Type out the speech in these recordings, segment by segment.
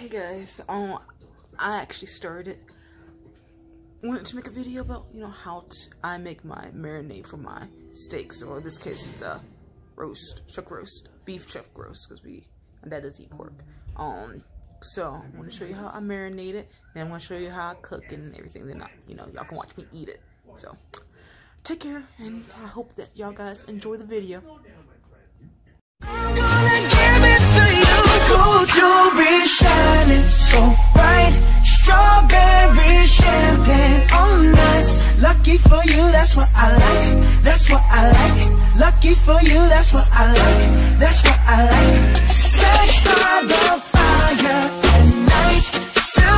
Hey guys, um, I actually started wanted to make a video about you know how to, I make my marinade for my steaks, or in this case it's a roast, chuck roast, beef chuck roast, because we that does eat pork. Um, so I'm gonna show you how I marinate it, and I'm gonna show you how I cook and everything. Then I, you know y'all can watch me eat it. So take care, and I hope that y'all guys enjoy the video. For you, that's what I like That's what I like. Sex by the fire at night.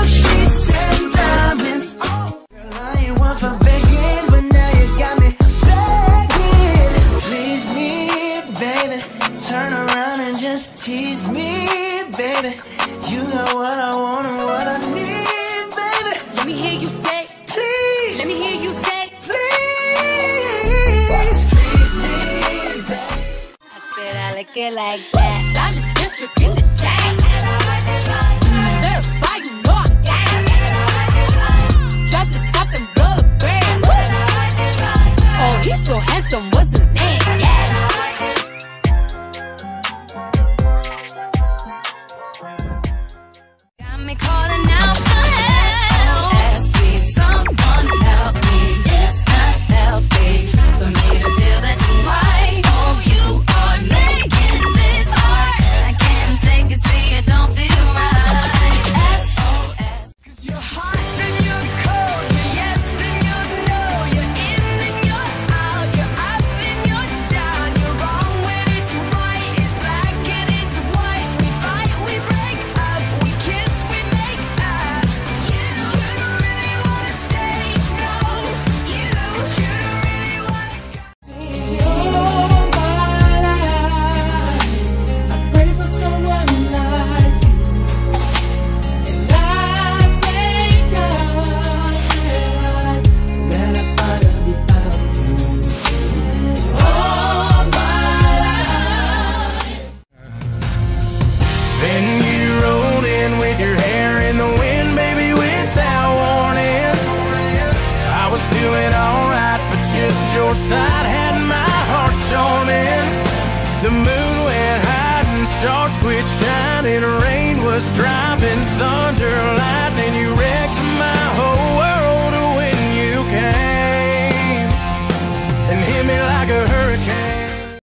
Sheets and diamonds. Oh, girl, I ain't one for begging But now you got me begging. Please me, baby. Turn around and just tease me, baby. You got what I want said like that. I'm just district in the chain. Then you rolled in with your hair in the wind, baby, without warning. I was doing alright, but just your side had my heart storming. The moon went high and stars quit shining. Rain was driving, thunder, lightning. You